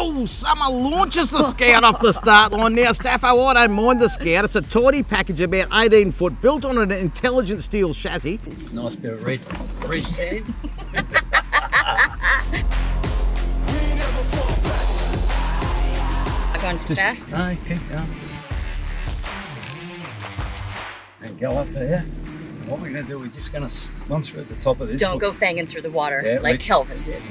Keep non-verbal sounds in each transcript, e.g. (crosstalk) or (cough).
Oh, Summer launches the Scout off the start line. Now, Staffo, I don't mind the Scout. It's a tidy package, about 18 foot, built on an intelligent steel chassis. Nice bit of red, red sand. I'm going too fast. No, keep going. And go up there. What we're going to do, we're just going to, once we're at the top of this, Don't go fanging through the water Yeah, like we- Kelvin did.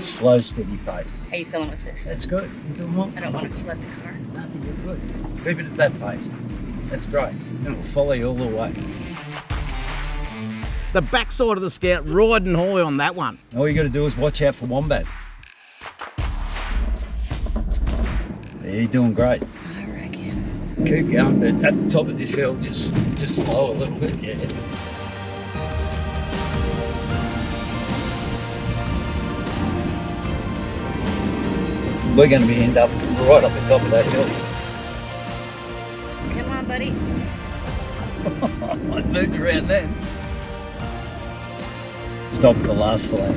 A slow, steady pace. How you feeling with this? That's good. You're doing well. I don't want to flood the car. No, you're good. Keep it at that pace. That's great. And it'll follow you all the way. The backside of the Scout riding high on that one. All you got to do is watch out for wombat. Yeah, you're doing great. I reckon. Keep going. At at the top of this hill, just just slow a little bit. Yeah. We're going to be end up right up the top of that hill. Come on, buddy. (laughs) I moved around then. Stop the last flag.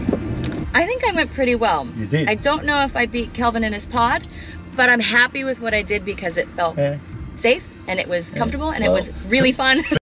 I think I went pretty well. You did. I don't know if I beat Kelvin in his pod, but I'm happy with what I did because it felt Yeah. safe and it was comfortable and Well, it was really fun. (laughs)